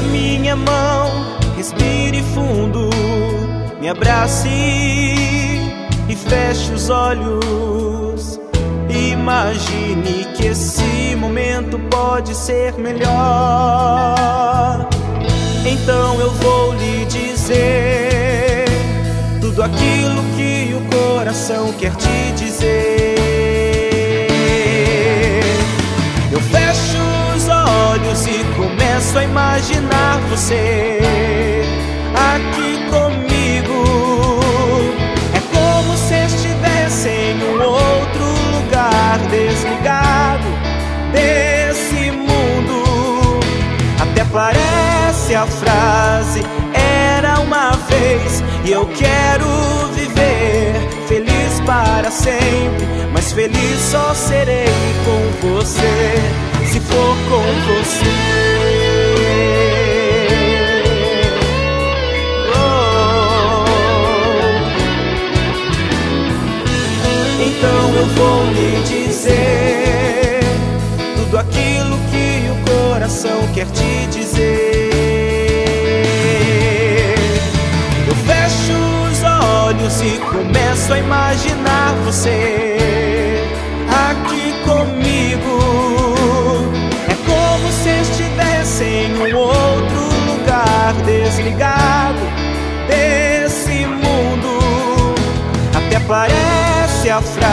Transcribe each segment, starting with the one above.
minha mão, respire fundo, me abrace e feche os olhos. Imagine que esse momento pode ser melhor. Então eu vou lhe dizer tudo aquilo que o coração quer te dizer. Imaginar você aqui comigo. É como se estivesse em um outro lugar, desligado desse mundo. Até parece a frase era uma vez e eu quero viver feliz para sempre, mas feliz só serei com você quer te dizer. Eu fecho os olhos e começo a imaginar você aqui comigo. É como se estivesse em um outro lugar, desligado desse mundo. Até parece a frase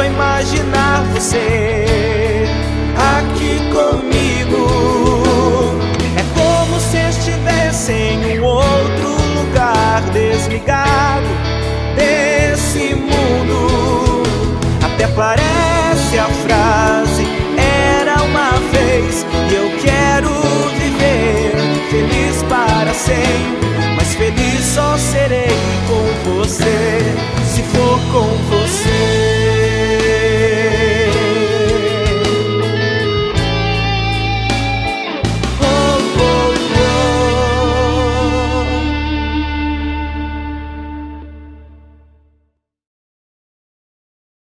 a imaginar você aqui comigo. É como se estivesse em um outro lugar, desligado desse mundo. Até parece a frase era uma vez e eu quero viver feliz para sempre,